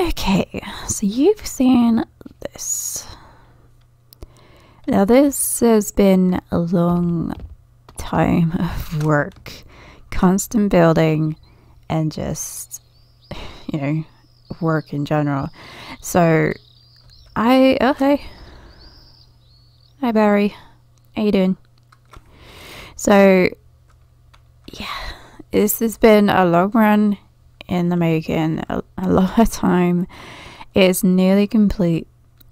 Okay, so you've seen this. Now, this has been a long time of work, constant building, and just, you know, work in general. So, I. Okay. Hi, Barry. How you doing? So, yeah, this has been a long run in the making, a, a lot of time. It's nearly complete,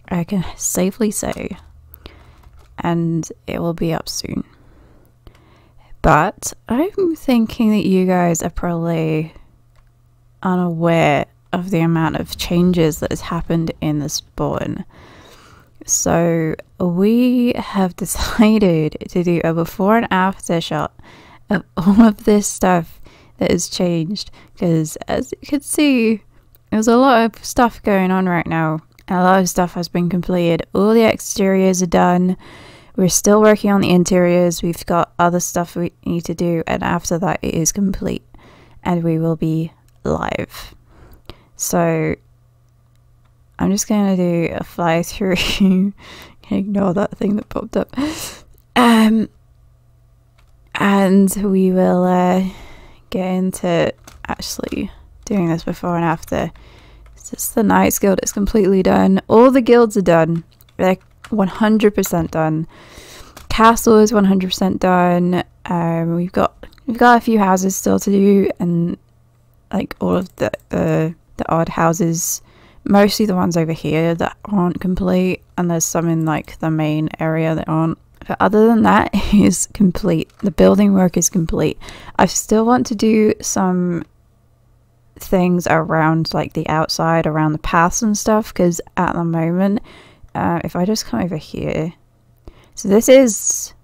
I can safely say, and it will be up soon. But I'm thinking that you guys are probably unaware of the amount of changes that has happened in the spawn. So we have decided to do a before and after shot of all of this stuff that has changed because as you can see there's a lot of stuff going on right now. A lot of stuff has been completed. All the exteriors are done. We're still working on the interiors. We've got other stuff we need to do and after that it is complete and we will be live. So I'm just gonna do a fly through. Ignore that thing that popped up. Um and we will uh, get into actually doing this before and after. It's just the Knights Guild It's completely done. All the guilds are done. They're 100% done. Castle is 100% done. Um, we've got we've got a few houses still to do, and like all of the the, the odd houses, mostly the ones over here that aren't complete, and there's some in like the main area that aren't. But other than that, is complete. The building work is complete. I still want to do some things around like the outside, around the paths and stuff, because at the moment, uh, if I just come over here, so this is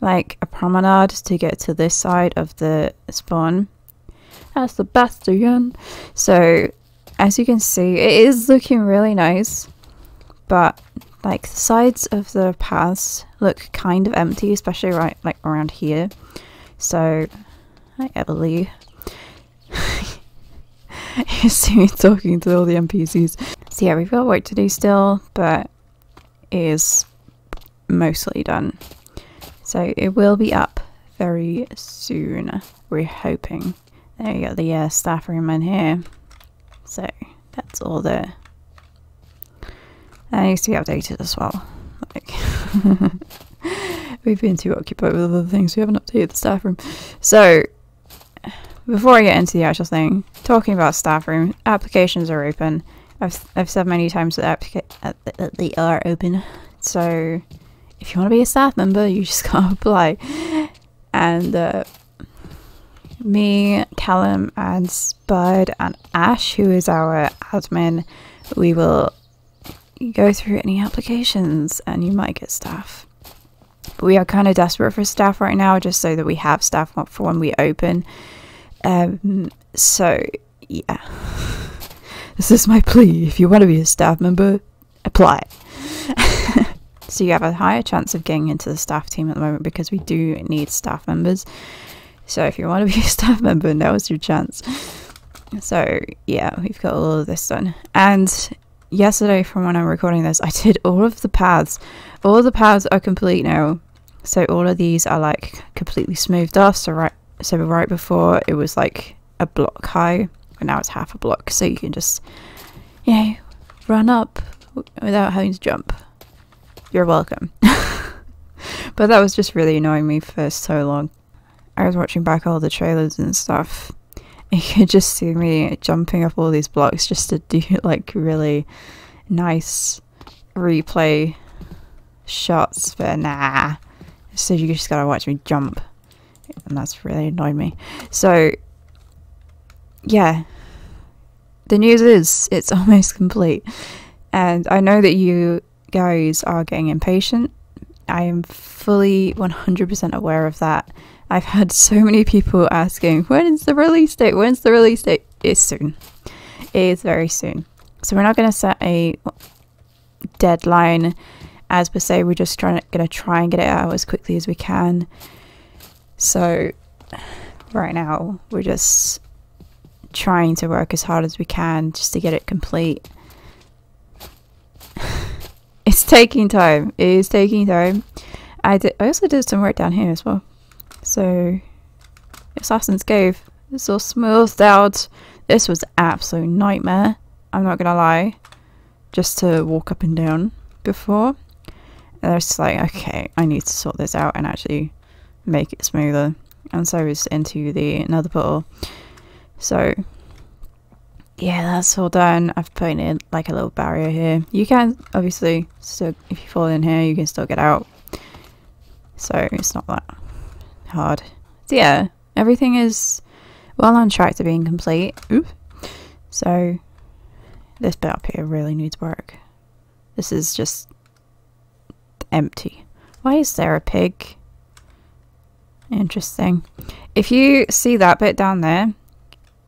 like a promenade to get to this side of the spawn. That's the bastion. So, as you can see, it is looking really nice, but like the sides of the paths look kind of empty, especially right like around here. So, hi Everly. you see me talking to all the NPCs. So yeah, we've got work to do still, but it is mostly done. So it will be up very soon. We're hoping. There you go, the uh, staff room in here. So that's all there. That needs to be updated as well. Like we've been too occupied with other things, we haven't updated the staff room. So before I get into the actual thing, talking about staff room, applications are open. I've I've said many times that, applica- that they are open. So if you want to be a staff member, you just gotta apply. And uh, me, Callum, and Spud, and Ash, who is our admin, we will go through any applications and you might get staff. But we are kind of desperate for staff right now, just so that we have staff for when we open. Um, so, yeah. This is my plea. If you want to be a staff member, apply. so you have a higher chance of getting into the staff team at the moment because we do need staff members. So if you want to be a staff member, now is your chance. So yeah, we've got all of this done. And yesterday from when I'm recording this, I did all of the paths. All the paths are complete now. So all of these are like completely smoothed off. So right, so right before it was like a block high, and now it's half a block. So you can just, you know, run up without having to jump. You're welcome. but that was just really annoying me for so long. I was watching back all the trailers and stuff you could just see me jumping up all these blocks just to do like really nice replay shots but nah. So you just gotta watch me jump and that's really annoyed me. So yeah. The news is it's almost complete. And i know that you guys are getting impatient. I am fully 100% aware of that I've had so many people asking, when is the release date? When's the release date? It's soon. It is very soon. So we're not going to set a deadline as per se. We're just trying going to try and get it out as quickly as we can. So right now we're just trying to work as hard as we can just to get it complete. it's taking time. It is taking time. I, did, I also did some work down here as well. So, Assassin's Cave. It's all smoothed out. This was absolute nightmare. I'm not gonna lie. Just to walk up and down before. And I was like, okay, I need to sort this out and actually make it smoother. And so it's into the another portal. So yeah, that's all done. I've put in like a little barrier here. You can obviously still, if you fall in here, you can still get out. So it's not that hard. So yeah, everything is well on track to being complete. So this bit up here really needs work. This is just empty. Why is there a pig? Interesting. If you see that bit down there,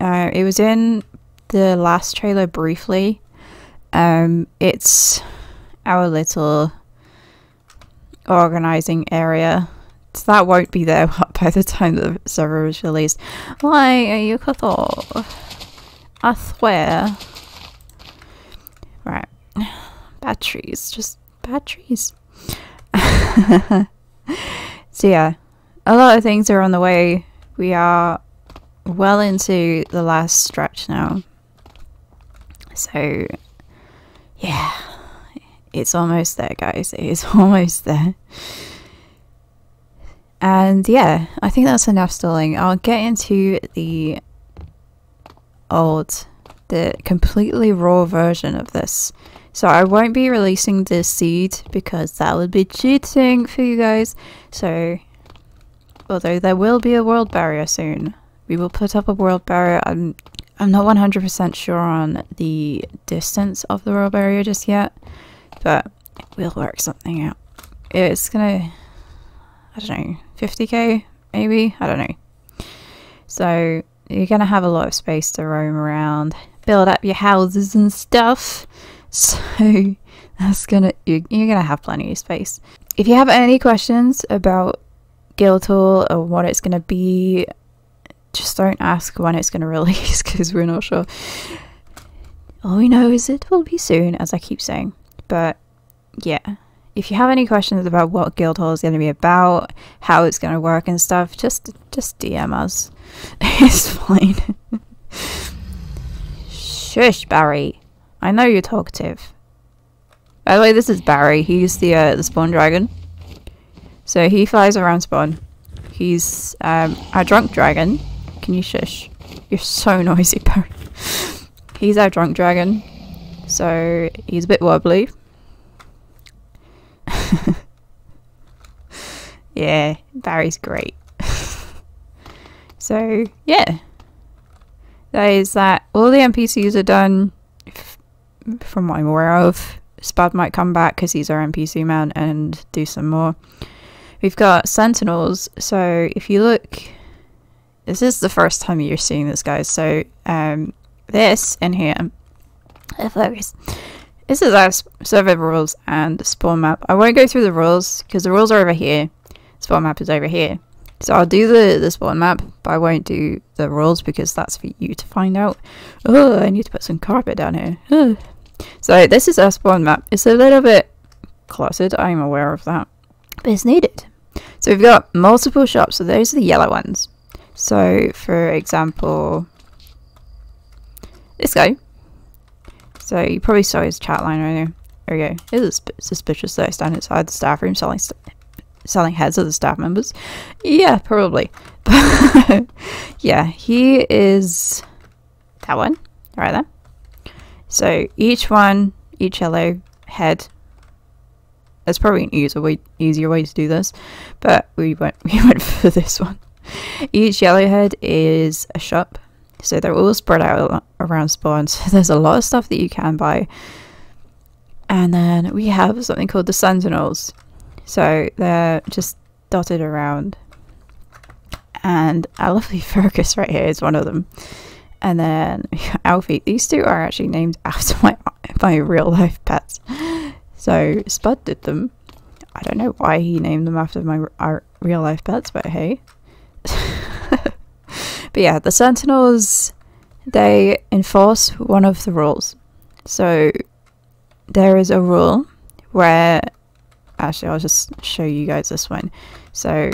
uh, it was in the last trailer briefly. Um, it's our little organizing area. That won't be there by the time the server is released. Why are you cut off? I swear. Right. Batteries. Just batteries. so yeah, a lot of things are on the way. We are well into the last stretch now. So yeah, it's almost there, guys. It is almost there. And yeah, I think that's enough stalling. I'll get into the old, the completely raw version of this. So I won't be releasing the seed because that would be cheating for you guys. So, although there will be a world barrier soon, we will put up a world barrier. I'm, I'm not 100% sure on the distance of the world barrier just yet, but we'll work something out. It's gonna, I don't know, 50k maybe? I don't know. So, you're gonna have a lot of space to roam around, build up your houses and stuff. So that's gonna you're, you're gonna have plenty of space. If you have any questions about Guildhall or what it's gonna be, just don't ask when it's gonna release because we're not sure. All we know is it will be soon, as I keep saying. But yeah, if you have any questions about what Guildhall is going to be about, how it's going to work and stuff, just just DM us. it's fine. Shush, Barry. I know you're talkative. By the way, this is Barry. He's the uh, the spawn dragon. So he flies around spawn. He's um, a drunk dragon. Can you shush? You're so noisy, Barry. he's our drunk dragon. So he's a bit wobbly. yeah, Barry's great. so yeah, that is that. All the NPCs are done from what I'm aware of. Spud might come back because he's our NPC man and do some more. We've got Sentinels, so if you look, this is the first time you're seeing this, guys. So, um, this in here, focus. This is our server rules and spawn map. I won't go through the rules because the rules are over here. Spawn map is over here. So I'll do the, the spawn map, but I won't do the rules because that's for you to find out. Oh, I need to put some carpet down here. So this is our spawn map. It's a little bit cluttered, I'm aware of that. But it's needed. So we've got multiple shops, so those are the yellow ones. So for example, this guy. So you probably saw his chat line right there. We go. It is suspicious that I stand inside the staff room selling selling heads of the staff members. Yeah, probably. yeah, he is that one right there. So each one, each yellow head. That's probably an easier way, easier way to do this, but we went we went for this one. Each yellow head is a shop, so they're all spread out around spawn. So there's a lot of stuff that you can buy. And then we have something called the Sentinels. So they're just dotted around. And our lovely Fergus right here is one of them. And then Alfie. These two are actually named after my my real life pets. So Spud did them. I don't know why he named them after my our real life pets, but hey. But yeah, the Sentinels, they enforce one of the rules. So there is a rule where actually I'll just show you guys this one. So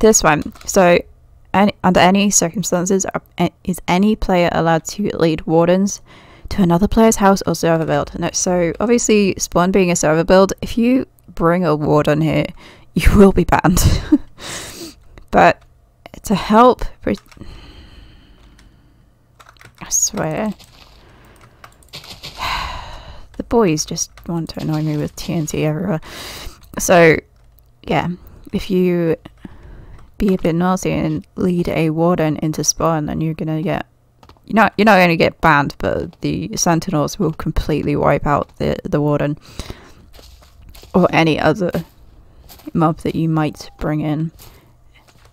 this one. So any, under any circumstances is any player allowed to lead wardens to another player's house or server build. No, so obviously spawn being a server build, if you bring a warden here, you will be banned. but to help I swear. the boys just want to annoy me with TNT everywhere. So, yeah, if you be a bit naughty and lead a warden into spawn, then you're gonna get you're not you're not gonna get banned, but the sentinels will completely wipe out the the warden or any other mob that you might bring in.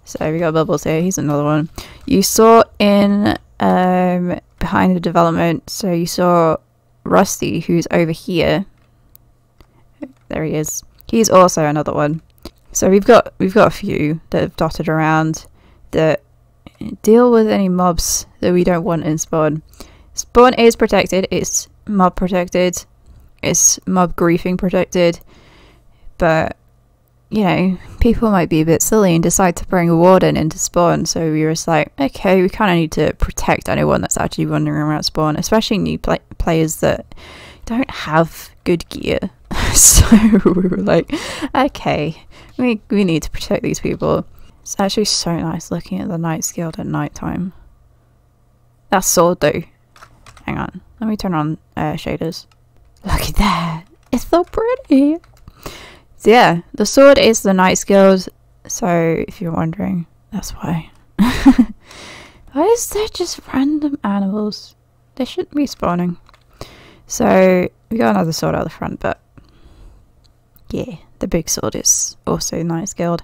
So we got Bubbles here, he's another one. You saw in um, behind the development. So you saw Rusty, who's over here. There he is. He's also another one. So we've got we've got a few that have dotted around that deal with any mobs that we don't want in spawn. Spawn is protected. It's mob protected. It's mob griefing protected. But you know, people might be a bit silly and decide to bring a warden into spawn. So we were just like, okay, we kind of need to protect anyone that's actually wandering around spawn, especially new play players that don't have good gear. so we were like, okay, we, we need to protect these people. It's actually so nice looking at the Knights Guild at night time. That sword though. Hang on, let me turn on uh, shaders. Look at that. It's so pretty. Yeah, the sword is the Knights Guild, so if you're wondering, that's why. why is there just random animals? They shouldn't be spawning. So we got another sword out the front, but yeah, the big sword is also Knights Guild.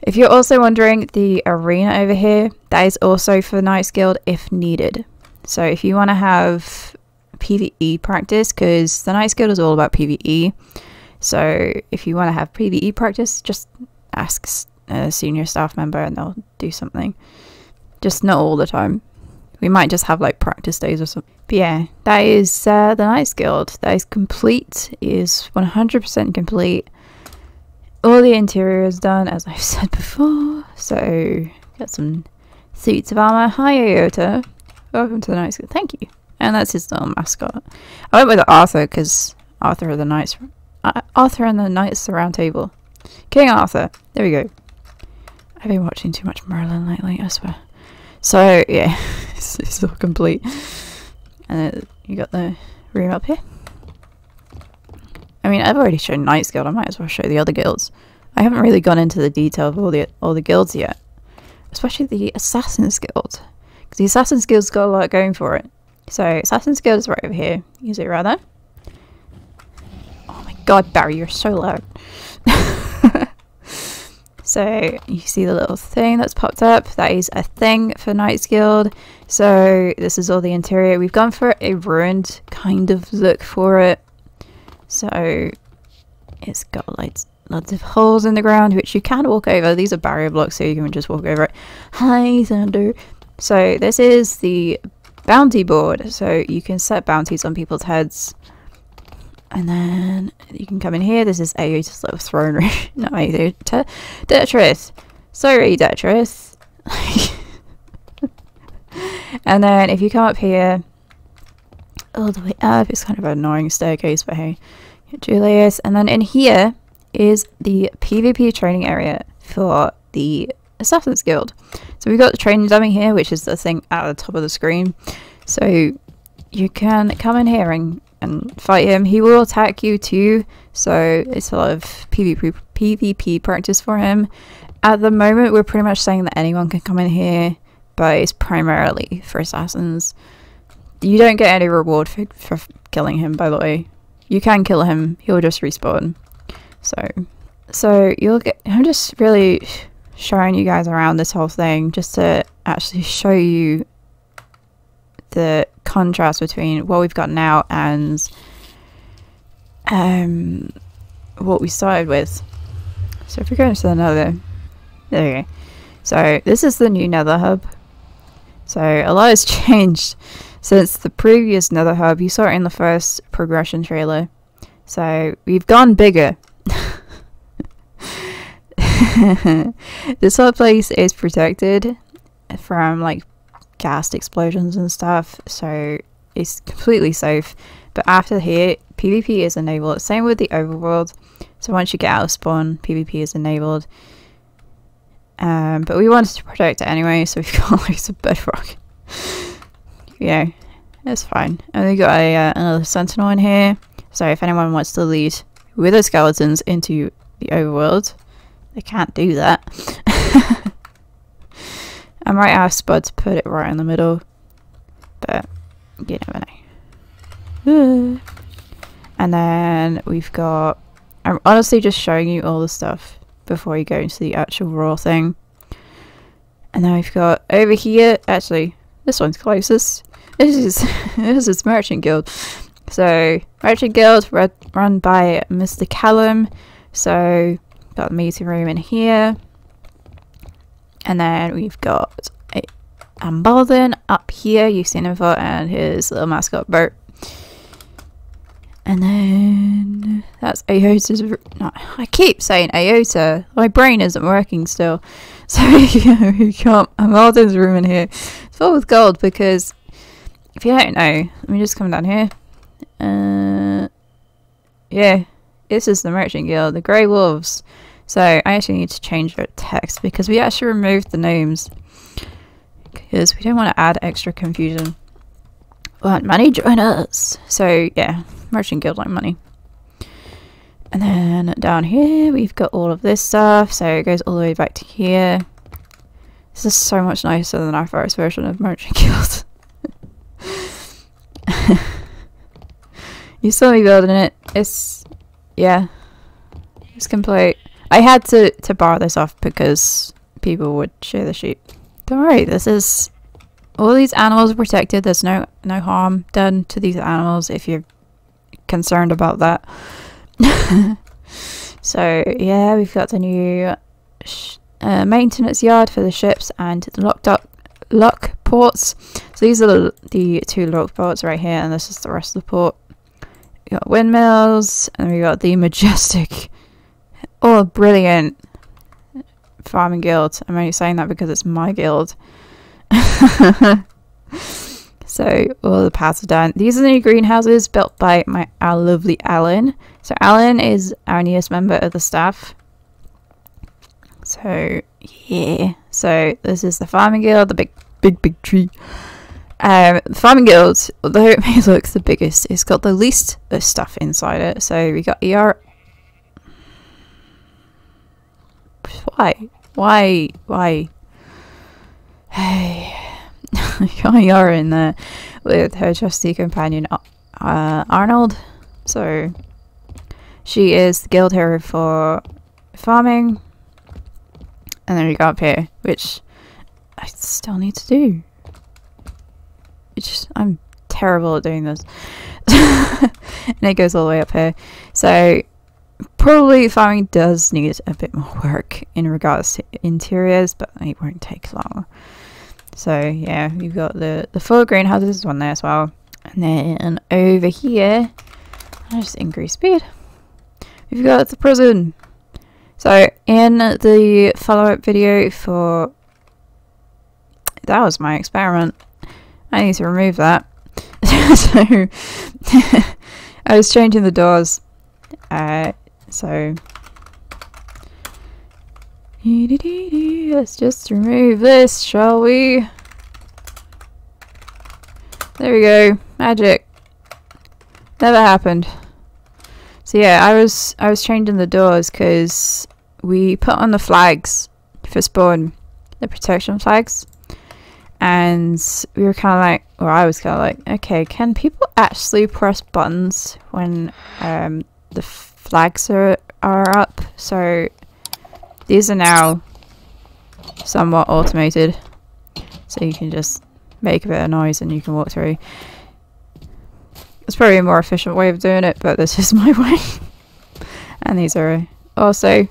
If you're also wondering, the arena over here, that is also for Knights Guild if needed. So if you want to have PvE practice, because the Knights Guild is all about PvE, so if you want to have PvE practice, just ask a senior staff member and they'll do something. Just not all the time. We might just have like practice days or something. But yeah, that is uh, the Knights Guild. That is complete. Is 100% complete. All the interior is done, as I've said before. So, got some suits of armor. Hi, Iota. Welcome to the Knights Guild. Thank you. And that's his little mascot. I went with Arthur because Arthur of the Knights Uh, Arthur and the Knights of the Round Table. King Arthur. There we go. I've been watching too much Merlin lately, I swear. So, yeah, it's, it's all complete. And then you got the room up here. I mean, I've already shown Knights Guild. I might as well show the other guilds. I haven't really gone into the detail of all the all the guilds yet, especially the Assassin's Guild, because the Assassin's Guild's got a lot going for it. So, Assassin's Guild is right over here. Use it rather god, Barry, you're so loud. so you see the little thing that's popped up. That is a thing for Knights Guild. So this is all the interior. We've gone for a ruined kind of look for it. So it's got like lots of holes in the ground which you can walk over. These are barrier blocks so you can just walk over it. Hi Thunder. So this is the bounty board. So you can set bounties on people's heads and then you can come in here. This is a just little throne room. no, either. Detritus. Sorry, Detritus. and then if you come up here, all the way up, it's kind of an annoying staircase, but hey, Julius. And then in here is the PvP training area for the Assassin's Guild. So we've got the training dummy here, which is the thing at the top of the screen. So you can come in here and and fight him. He will attack you too, so it's a lot of PvP, PvP practice for him. At the moment, we're pretty much saying that anyone can come in here, but it's primarily for assassins. You don't get any reward for, for killing him, by the way. You can kill him, he'll just respawn. So, so you'll get. I'm just really showing you guys around this whole thing just to actually show you the contrast between what we've got now and um, what we started with. So if we go into the nether, there we go. So this is the new nether hub. So a lot has changed since the previous Nether Hub. You saw it in the first progression trailer. So we've gone bigger. this whole place is protected from like gas explosions and stuff, so it's completely safe. But after here, PvP is enabled. Same with the overworld. So once you get out of spawn, PvP is enabled. Um, but we wanted to protect it anyway, so we've got like some bedrock. yeah, it's fine. And we got a, uh, another sentinel in here. So if anyone wants to lead wither skeletons into the overworld, they can't do that. I might ask Spud to put it right in the middle, but you never know. And then we've got. I'm honestly just showing you all the stuff before you go into the actual raw thing. And then we've got over here. Actually, this one's closest. This is this is Merchant Guild. So Merchant Guild run by Mr. Callum. So got the meeting room in here. And then we've got Ambalden up here. You've seen him before, and his little mascot Bert. And then that's Ayota's. No, I keep saying Ayota. My brain isn't working still. So we got Ambalden's room in here. It's full with gold because if you don't know, let me just come down here. Uh, yeah, this is the Merchant Guild, the Grey Wolves. So I actually need to change the text because we actually removed the names because we don't want to add extra confusion. Want money? Join us. So yeah, Merchant Guild like money. And then down here we've got all of this stuff. So it goes all the way back to here. This is so much nicer than our first version of Merchant Guild. you saw me building it. It's yeah. It's complete. I had to, to bar this off because people would share the sheep. Don't worry, this is... All these animals are protected. There's no, no harm done to these animals if you're concerned about that. so, yeah, we've got the new uh, maintenance yard for the ships and the locked up lock ports. So these are the, the two lock ports right here, and this is the rest of the port. We got windmills, and we got the majestic Oh, brilliant. Farming guild. I'm only saying that because it's my guild. so, all the paths are done. These are the new greenhouses built by my our lovely Alan. So, Alan is our newest member of the staff. So, yeah. So, this is the farming guild, the big, big, big tree. Um, the farming guild, although it may look the biggest, it's got the least of stuff inside it. So we got ER Why? Why? Why? Hey. You're in there with her trusty companion uh, Arnold. So she is the guild hero for farming. And then we go up here, which I still need to do. It's I'm terrible at doing this. and it goes all the way up here. So Probably farming does need a bit more work in regards to interiors, but it won't take long. So yeah, we've got the, the full greenhouses one there as well. And then over here, I just increase speed. We've got the prison. So in the follow-up video for that was my experiment. I need to remove that. so I was changing the doors. Uh, so let's just remove this, shall we? There we go. Magic. Never happened. So yeah, I was I was changing the doors because we put on the flags for spawn, the protection flags, and we were kind of like, or I was kind of like, okay, can people actually press buttons when um, the flags are, are up. So these are now somewhat automated. So you can just make a bit of noise and you can walk through. It's probably a more efficient way of doing it, but this is my way. and these are also,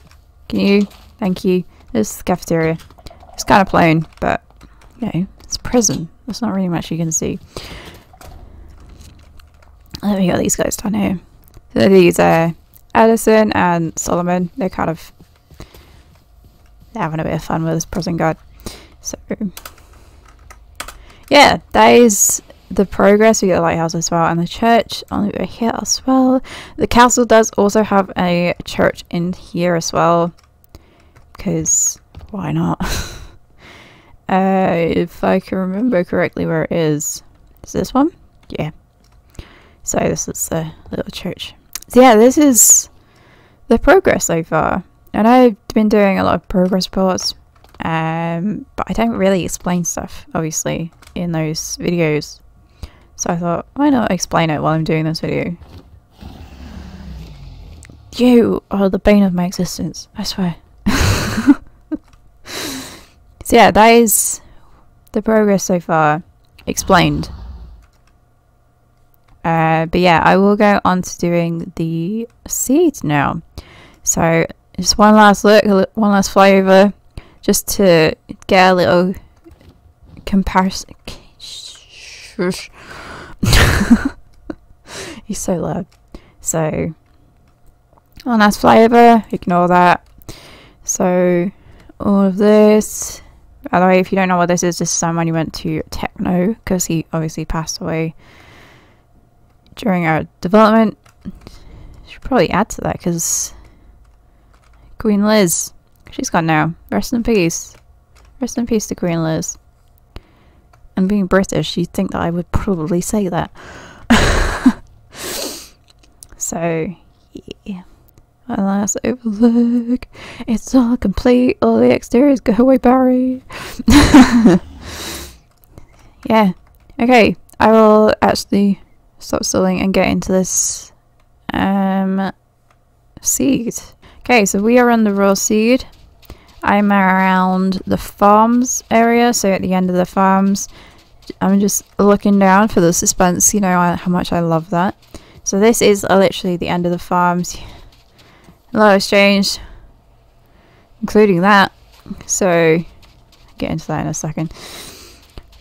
can you, thank you, this is the cafeteria. It's kind of plain, but, you know, It's prison. There's not really much you can see. Then we got these guys down here. So these are Edison and Solomon. They're kind of they're having a bit of fun with this prison guard. So yeah, that is the progress. We got the lighthouse as well, and the church on over here as well. The castle does also have a church in here as well, because why not? uh, if I can remember correctly, where it is, is this one? Yeah. So this is the little church. So yeah, this is the progress so far. And I've been doing a lot of progress reports, um, but I don't really explain stuff, obviously, in those videos. So I thought, why not explain it while I'm doing this video? You are the bane of my existence, I swear. so yeah, that is the progress so far explained. Uh, but yeah, I will go on to doing the seeds now. So just one last look, one last flyover, just to get a little comparison. He's so loud. So one last flyover, ignore that. So all of this. By the way, if you don't know what this is, this is someone you went to Techno because he obviously passed away during our development. Should probably add to that because Queen Liz, she's gone now. Rest in peace. Rest in peace to Queen Liz. And being British, you'd think that I would probably say that. so, yeah. Last overlook. It's all complete. All the exteriors go away, Barry. yeah. Okay. I will actually stop stalling and get into this um, seed. Okay, so we are on the raw seed. I'm around the farms area, so at the end of the farms. I'm just looking down for the suspense, you know how much I love that. So this is literally the end of the farms. A lot has changed, including that. So, get into that in a second.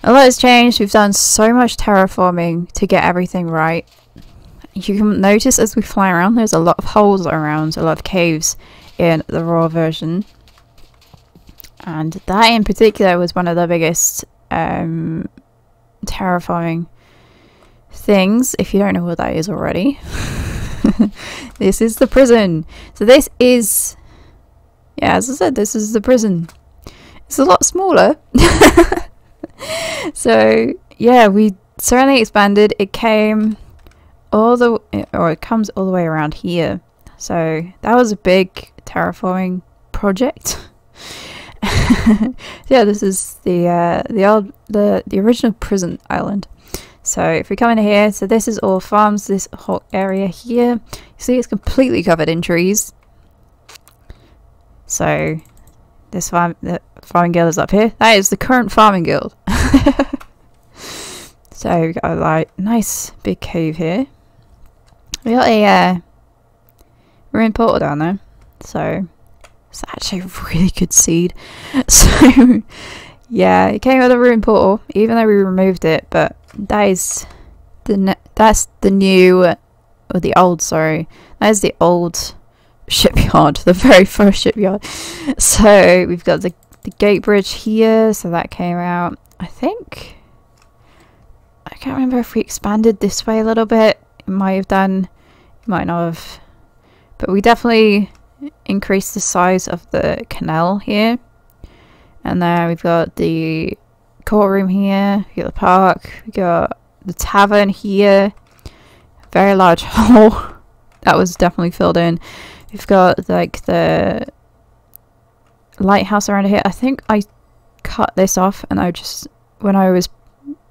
A lot has changed. We've done so much terraforming to get everything right. You can notice as we fly around, there's a lot of holes around, a lot of caves in the raw version. And that in particular was one of the biggest um, terraforming things, if you don't know what that is already. this is the prison. So this is, yeah, as I said, this is the prison. It's a lot smaller. so yeah, we certainly expanded. It came all the or it comes all the way around here. So that was a big terraforming project. yeah, this is the uh, the old the the original prison island. So if we come in here, so this is all farms. This whole area here, you see, it's completely covered in trees. So this farm the farming guild is up here. That is the current farming guild. so we got a like nice big cave here. We got a uh, ruined portal down there. So it's actually a really good seed. So yeah, it came with a ruined portal, even though we removed it. But that is the that's the new or the old. Sorry, that is the old shipyard, the very first shipyard. So we've got the the gate bridge here, so that came out. I think I can't remember if we expanded this way a little bit. It might have done, might not have, but we definitely increased the size of the canal here. And then we've got the courtroom here, we got the park, we got the tavern here, very large hole that was definitely filled in. We've got like the lighthouse around here. I think I cut this off and I just, when I was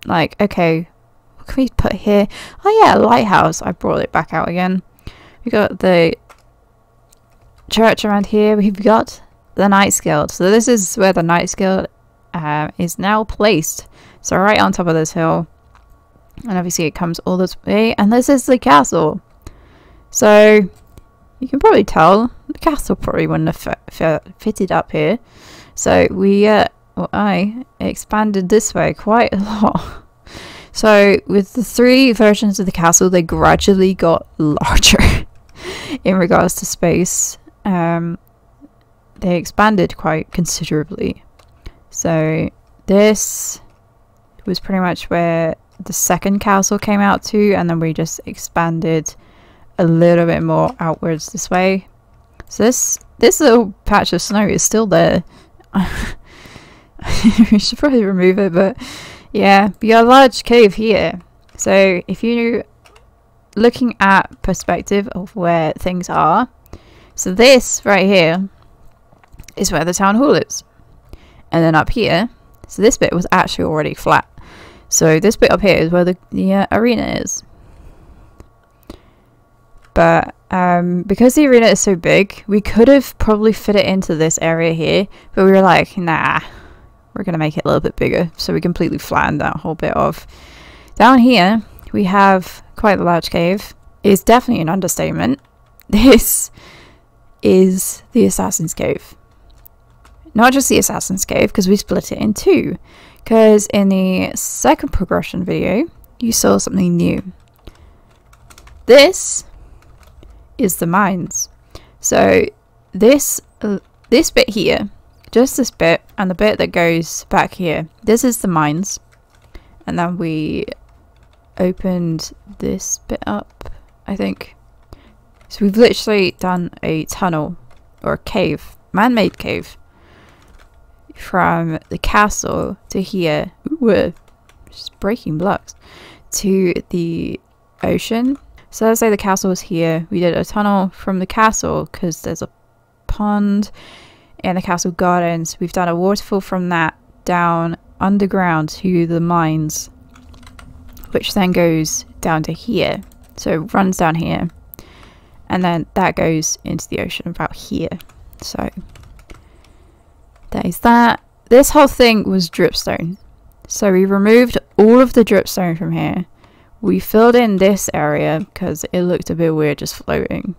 like, okay, what can we put here? Oh yeah, lighthouse. I brought it back out again. We got the church around here. We've got the Knights Guild. So this is where the Knights Guild uh, is now placed. So right on top of this hill. And obviously it comes all this way. And this is the castle. So you can probably tell the castle probably wouldn't have fit, fitted up here. So we uh, or I, expanded this way quite a lot. So with the three versions of the castle, they gradually got larger in regards to space. Um, they expanded quite considerably. So this was pretty much where the second castle came out to, and then we just expanded a little bit more outwards this way. So this this little patch of snow is still there. we should probably remove it, but yeah, we got a large cave here. So if you're looking at perspective of where things are, so this right here is where the town hall is. And then up here, so this bit was actually already flat. So this bit up here is where the, the uh, arena is. But um, because the arena is so big, we could have probably fit it into this area here. But we were like, nah, we're going to make it a little bit bigger. So we completely flattened that whole bit off. Down here, we have quite a large cave. It's definitely an understatement. This is the Assassin's Cave. Not just the Assassin's Cave, because we split it in two. Because in the second progression video, you saw something new. This is the mines. So this uh, this bit here, just this bit, and the bit that goes back here, this is the mines. And then we opened this bit up, I think. So we've literally done a tunnel, or a cave, man-made cave, from the castle to here. Ooh, just breaking blocks. To the ocean. So let's say the castle was here. We did a tunnel from the castle because there's a pond and the castle gardens. We've done a waterfall from that down underground to the mines, which then goes down to here. So it runs down here. And then that goes into the ocean about here. So that is that. This whole thing was dripstone. So we removed all of the dripstone from here. We filled in this area because it looked a bit weird just floating.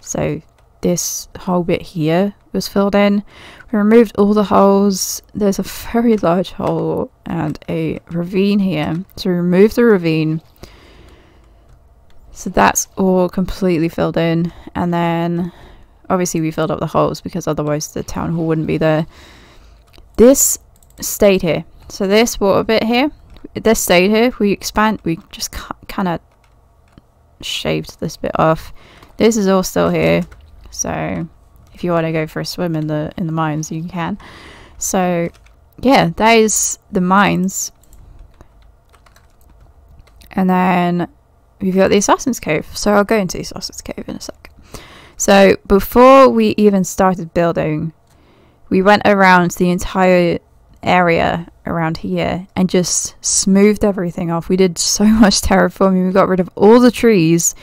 So this whole bit here was filled in. We removed all the holes. There's a very large hole and a ravine here. So we removed the ravine. So that's all completely filled in. And then Obviously we filled up the holes because otherwise the town hall wouldn't be there. This stayed here. So this water bit here, this stayed here. We expand, we just kind of shaved this bit off. This is all still here. So if you want to go for a swim in the in the mines, you can. So yeah, that is the mines. And then we've got the Assassin's Cave. So I'll go into the Assassin's Cave in a sec. So before we even started building, we went around the entire area around here and just smoothed everything off. We did so much terraforming. We got rid of all the trees.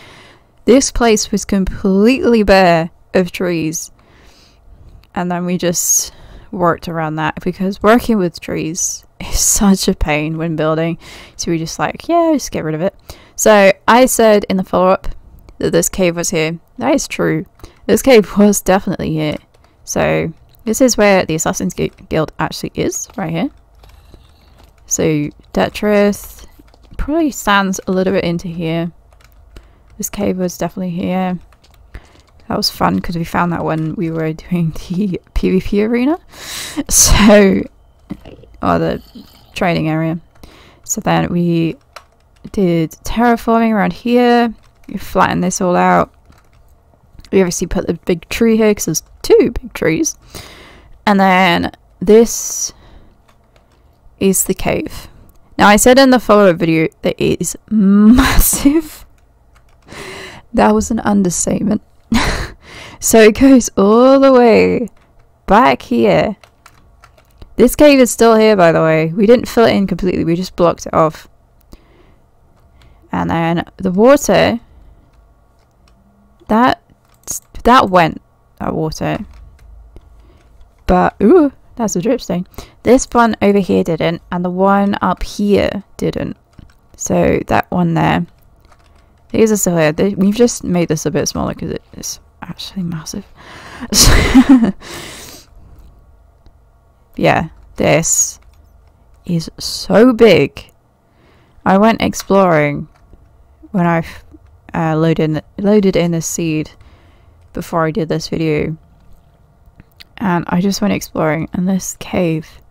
This place was completely bare of trees. And then we just worked around that because working with trees is such a pain when building. So we just like, yeah, just get rid of it. So I said in the follow-up that this cave was here. That is true. This cave was definitely here. So this is where the Assassin's Guild actually is, right here. So Detritus probably stands a little bit into here. This cave was definitely here. That was fun because we found that when we were doing the PvP arena. So, or the training area. So then we did terraforming around here. We flatten this all out. We obviously put the big tree here because there's two big trees. And then this is the cave. Now I said in the follow-up video that it is massive. that was an understatement. so it goes all the way back here. This cave is still here by the way. We didn't fill it in completely, we just blocked it off. And then the water that that went that water. But ooh, that's a stain. This one over here didn't, and the one up here didn't. So that one there. These are still here. We've just made this a bit smaller because it is actually massive. yeah, this is so big. I went exploring when I uh, loaded in, loaded in the seed before I did this video, and I just went exploring, and this cave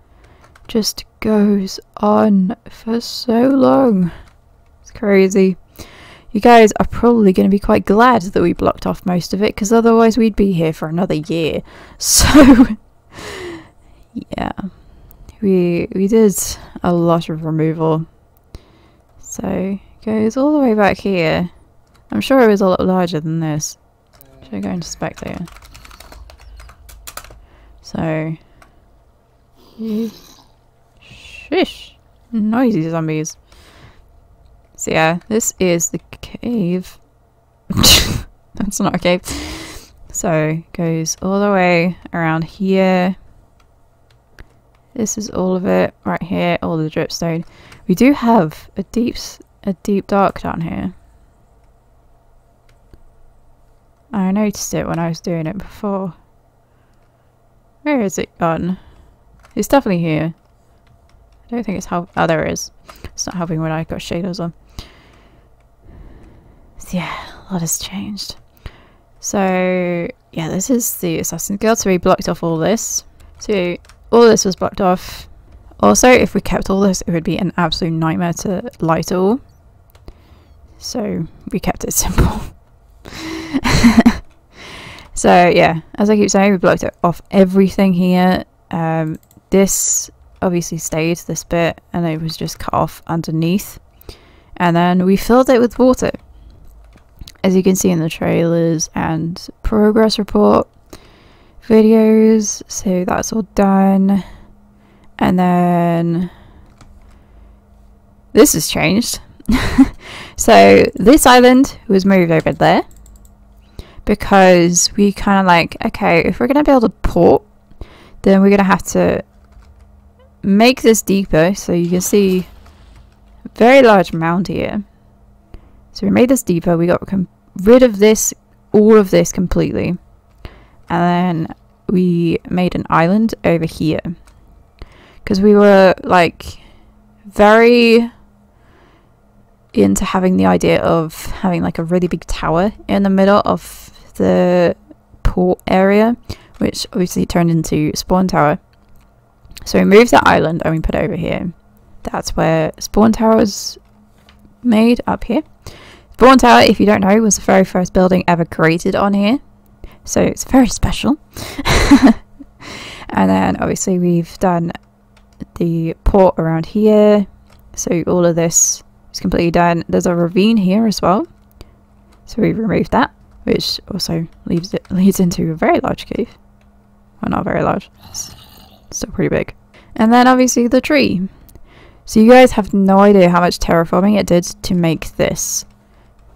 just goes on for so long. It's crazy. You guys are probably going to be quite glad that we blocked off most of it because otherwise we'd be here for another year. So, yeah, we we did a lot of removal. So it goes all the way back here. I'm sure it was a lot larger than this. Should I go into spectator? So, mm. shish, noisy zombies. So yeah, this is the cave. That's not a cave. So goes all the way around here. This is all of it right here, all the dripstone. We do have a deep, a deep dark down here. I noticed it when I was doing it before. Where is it gone? It's definitely here. I don't think it's how. Oh, there it is. It's not helping when I got shaders on So yeah, a lot has changed. So, yeah, this is the Assassin's Guild. So we blocked off all this. So all this was blocked off. Also, if we kept all this, it would be an absolute nightmare to light all. So we kept it simple. so yeah, as I keep saying, we blocked off everything here. Um, this obviously stayed, this bit, and it was just cut off underneath. And then we filled it with water as you can see in the trailers and progress report videos. So that's all done. And then this has changed. so this island was moved over there because we kind of like, okay, if we're going to build a port, then we're going to have to make this deeper. So you can see a very large mound here. So we made this deeper, we got rid of this, all of this completely. And then we made an island over here. Because we were like very into having the idea of having like a really big tower in the middle of the port area, which obviously turned into spawn tower. So we moved the island and we put it over here. That's where spawn tower was made up here. Spawn Tower, if you don't know, was the very first building ever created on here. So it's very special. and then obviously we've done the port around here. So all of this is completely done. There's a ravine here as well. So we've removed that, which also leaves it leads into a very large cave. Well, not very large. It's still pretty big. And then obviously the tree. So you guys have no idea how much terraforming it did to make this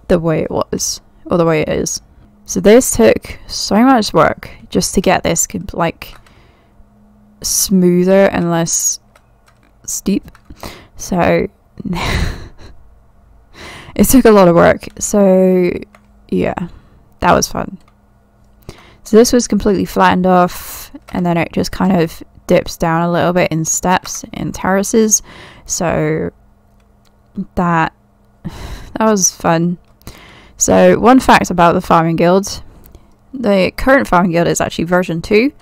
the way it was or the way it is. So this took so much work just to get this like smoother and less steep. So it took a lot of work. So yeah, that was fun. So this was completely flattened off and then it just kind of dips down a little bit in steps in terraces. So that that was fun. So, one fact about the Farming Guild the current Farming Guild is actually version 2.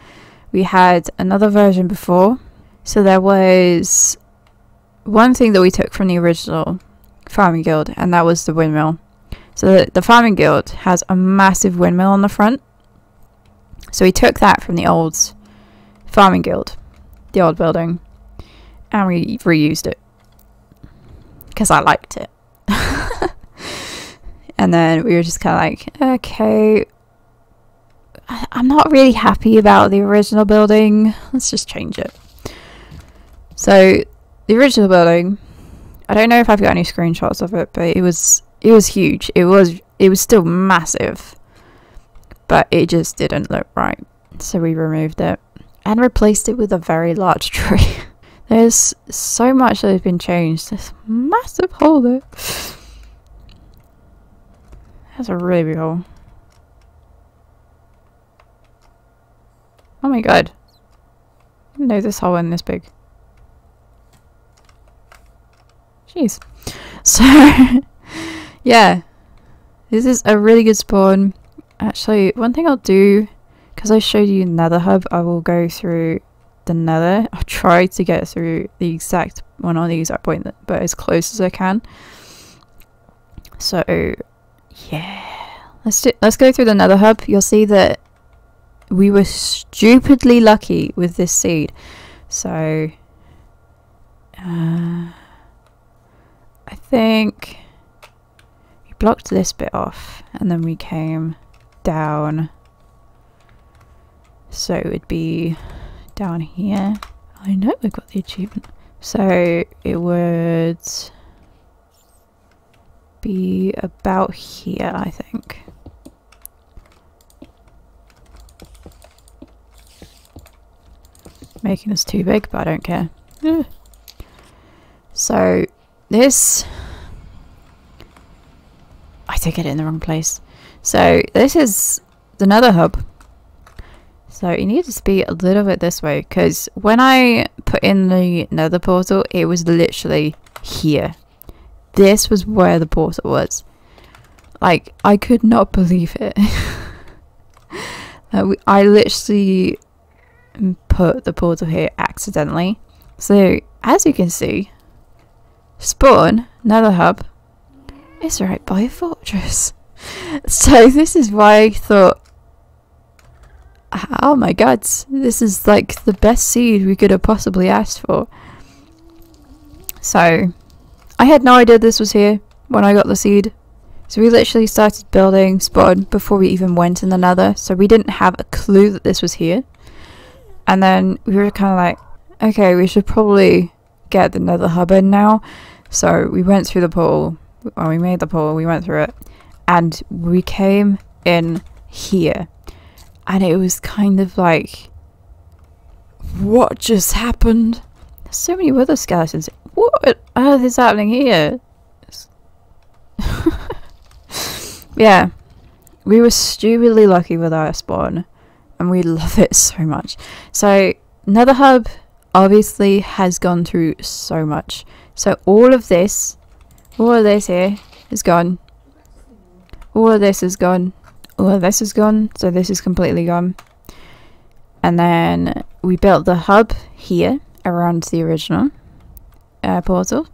We had another version before. So, there was one thing that we took from the original Farming Guild, and that was the windmill. So, the, the Farming Guild has a massive windmill on the front. So, we took that from the old Farming Guild, the old building, and we reused it because I liked it. And then we were just kind of like, okay, I'm not really happy about the original building. Let's just change it. So the original building, I don't know if I've got any screenshots of it, but it was it was huge. It was it was still massive, but it just didn't look right. So we removed it and replaced it with a very large tree. There's so much that has been changed. This massive hole there. That's a really big hole. Oh my god. No, this hole isn't this big. Jeez. So yeah. This is a really good spawn. Actually, one thing I'll do, because I showed you Nether Hub, I will go through the Nether. I'll try to get through the exact, well not the exact point, but as close as I can. So, yeah. Let's do, let's go through the Nether Hub. You'll see that we were stupidly lucky with this seed. So, uh, I think blocked this bit off and then we came down. So it would be down here. I know we got the achievement. So it would be about here, I think. Making this too big, but I don't care. So this I did get it in the wrong place. So this is the nether hub. So it needs to be a little bit this way because when I put in the nether portal it was literally here. This was where the portal was. Like I could not believe it. I literally put the portal here accidentally. So as you can see Spawn, Nether Hub, is right by a fortress. So this is why I thought, oh my god, this is like the best seed we could have possibly asked for. So, I had no idea this was here when I got the seed. So we literally started building Spawn before we even went in the nether. So we didn't have a clue that this was here. And then we were kind of like, okay, we should probably get the nether hub in now. So we went through the pool. Well, we made the pool. We went through it, and we came in here, and it was kind of like, what just happened? There's so many wither skeletons. What earth is happening here? yeah, we were stupidly lucky with our spawn, and we love it so much. So Nether Hub obviously has gone through so much. So all of this, all of this here is gone. All of this is gone. All of this is gone. So this is completely gone. And then we built the hub here around the original uh, portal.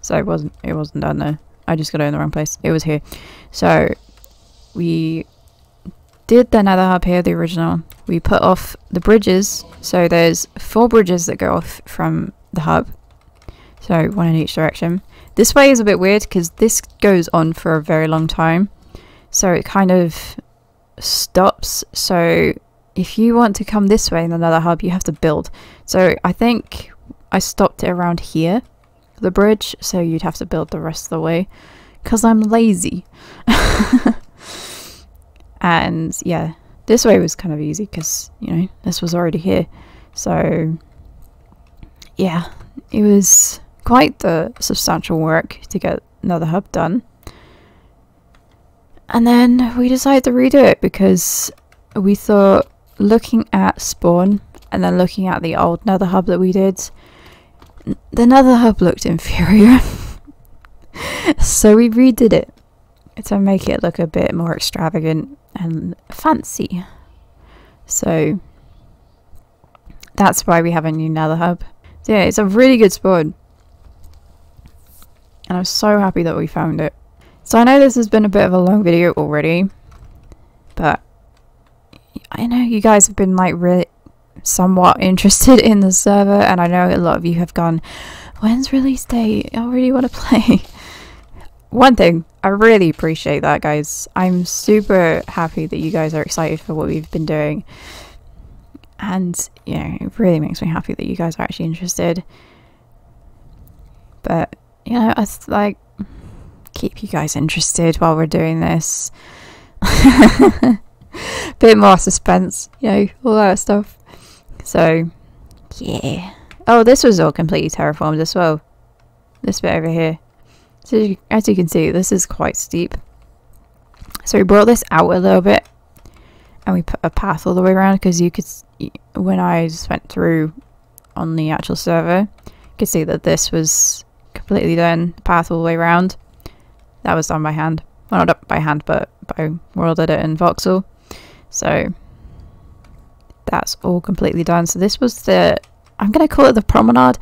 So it wasn't it wasn't down there. I just got it in the wrong place. It was here. So we did the nether hub here, the original. We put off the bridges. So there's four bridges that go off from the hub. So one in each direction. This way is a bit weird because this goes on for a very long time. So it kind of stops. So if you want to come this way in another hub, you have to build. So I think I stopped it around here, the bridge. So you'd have to build the rest of the way because I'm lazy. and yeah, this way was kind of easy because, you know, this was already here. So yeah, it was quite the substantial work to get another hub done. And then we decided to redo it because we thought looking at spawn and then looking at the old nether hub that we did, the nether hub looked inferior. so we redid it to make it look a bit more extravagant and fancy. So that's why we have a new nether hub. So yeah, it's a really good spawn and I'm so happy that we found it. So I know this has been a bit of a long video already, but I know you guys have been like really somewhat interested in the server and I know a lot of you have gone, when's release date? I really want to play. One thing, I really appreciate that guys. I'm super happy that you guys are excited for what we've been doing. And, you know, it really makes me happy that you guys are actually interested. But you know, I like keep you guys interested while we're doing this. Bit more suspense, you know, all that stuff. So, yeah. Oh, this was all completely terraformed as well. This bit over here. So, as you can see, this is quite steep. So we brought this out a little bit, and we put a path all the way around because you could, when I just went through on the actual server, you could see that this was completely done the path all the way around. That was done by hand. Well, not by hand, but by WorldEdit in Voxel. So that's all completely done. So this was the, I'm going to call it the promenade.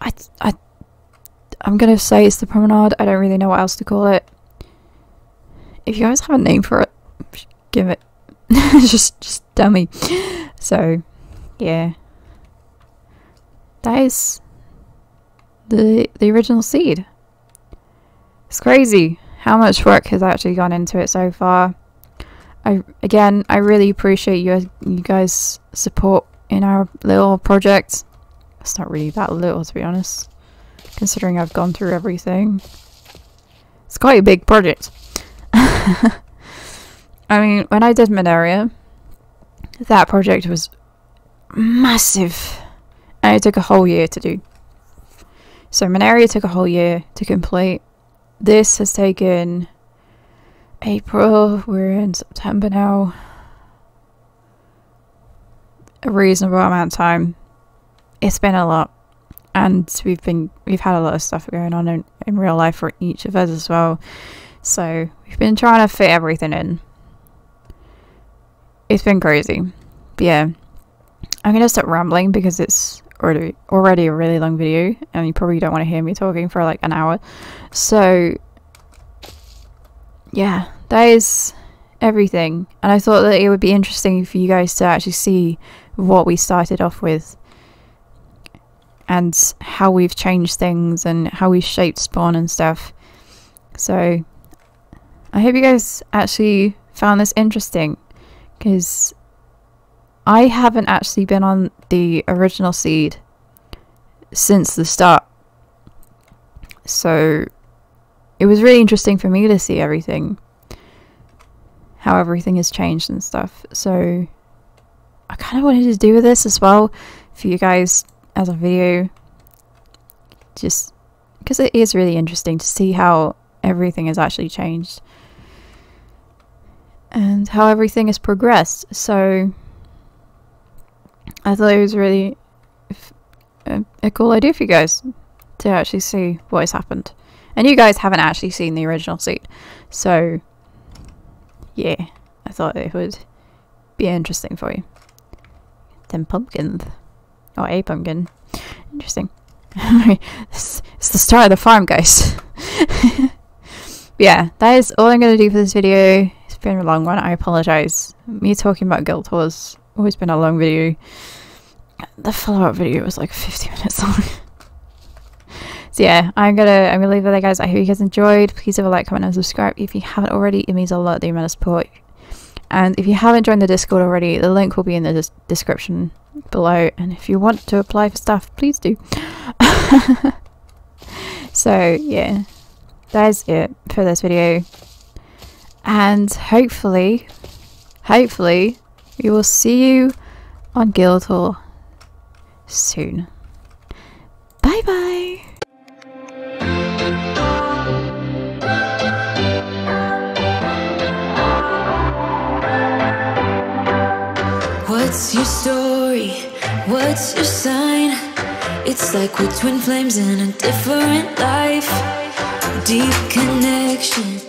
I, I, I'm going to say it's the promenade. I don't really know what else to call it. If you guys have a name for it, give it. just, just tell me. So, yeah. That is the the original seed. It's crazy how much work has actually gone into it so far. I again, I really appreciate you you guys' support in our little project. It's not really that little to be honest, considering I've gone through everything. It's quite a big project. I mean, when I did Mineria, that project was massive, and it took a whole year to do. So Mineria took a whole year to complete. This has taken April, we're in September now. A reasonable amount of time. It's been a lot. And we've been we've had a lot of stuff going on in, in real life for each of us as well. So we've been trying to fit everything in. It's been crazy. But yeah. I'm gonna stop rambling because it's already already a really long video and you probably don't want to hear me talking for like an hour. So yeah, that is everything. And I thought that it would be interesting for you guys to actually see what we started off with and how we've changed things and how we've shaped spawn and stuff. So I hope you guys actually found this interesting because I haven't actually been on the original seed since the start. So it was really interesting for me to see everything. How everything has changed and stuff. So I kind of wanted to do this as well for you guys as a video. Just because it is really interesting to see how everything has actually changed. And how everything has progressed. So I thought it was really a, cool idea for you guys to actually see what has happened. And you guys haven't actually seen the original seed. So, yeah, I thought it would be interesting for you. Then pumpkins. Or a pumpkin. Interesting. it's, the start of the farm, guys. yeah, that is all I'm going to do for this video. It's been a long one. I apologise. Me talking about Guild has always been a long video. The follow-up video was like 50 minutes long. so yeah, I'm gonna I'm gonna leave it there, guys. I hope you guys enjoyed. Please leave a like, comment, and subscribe if you haven't already. It means a lot. The amount of support. And if you haven't joined the Discord already, the link will be in the description below. And if you want to apply for stuff, please do. so yeah, that is it for this video. And hopefully, hopefully, we will see you on Guildhall soon. Bye bye. What's your story? What's your sign? It's like we're twin flames in a different life. Deep connection